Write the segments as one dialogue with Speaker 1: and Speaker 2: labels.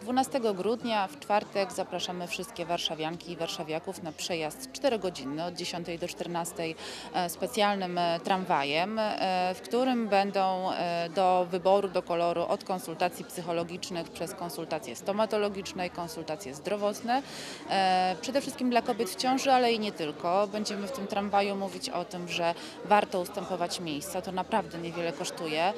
Speaker 1: 12 grudnia w czwartek zapraszamy wszystkie warszawianki i warszawiaków na przejazd 4-godzinny od 10 do 14 e, specjalnym e, tramwajem, e, w którym będą do wyboru, do koloru od konsultacji psychologicznych przez konsultacje stomatologiczne i konsultacje zdrowotne. Przede wszystkim dla kobiet w ciąży, ale i nie tylko. Będziemy w tym tramwaju mówić o tym, że warto ustępować miejsca, to naprawdę niewiele kosztuje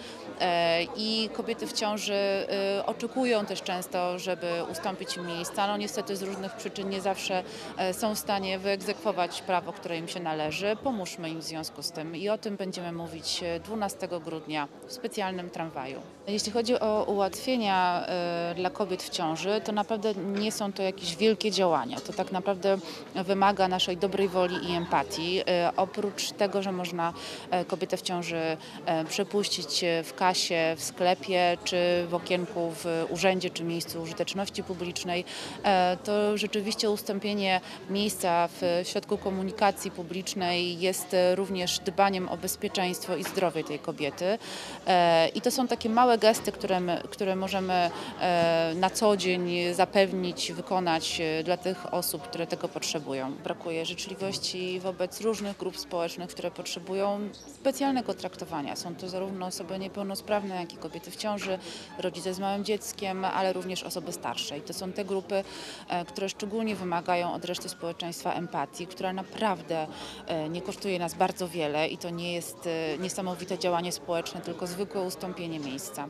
Speaker 1: i kobiety w ciąży oczekują też często, żeby ustąpić im miejsca. No niestety z różnych przyczyn nie zawsze e, są w stanie wyegzekwować prawo, które im się należy. Pomóżmy im w związku z tym i o tym będziemy mówić e, 12 grudnia w specjalnym tramwaju. Jeśli chodzi o ułatwienia e, dla kobiet w ciąży, to naprawdę nie są to jakieś wielkie działania. To tak naprawdę wymaga naszej dobrej woli i empatii. E, Oprócz tego, że można e, kobietę w ciąży e, przepuścić e, w kasie, w sklepie, czy w okienku w urzędzie, czy miejscu użyteczności publicznej, e, to rzeczywiście ustąpienie miejsca w środku komunikacji publicznej jest e, również dbaniem o bezpieczeństwo i zdrowie tej kobiety. E, I to są takie małe gesty, które, my, które możemy na co dzień zapewnić, wykonać dla tych osób, które tego potrzebują. Brakuje życzliwości wobec różnych grup społecznych, które potrzebują specjalnego traktowania. Są to zarówno osoby niepełnosprawne, jak i kobiety w ciąży, rodzice z małym dzieckiem, ale również osoby starsze. I to są te grupy, e, które szczególnie wymagają od reszty społeczeństwa empatii, która naprawdę e, nie kosztuje nas bardzo wiele i to nie jest e, niesamowite działanie społeczne, tylko zwykłe ustąpienie miejsca.